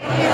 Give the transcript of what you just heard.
Yeah.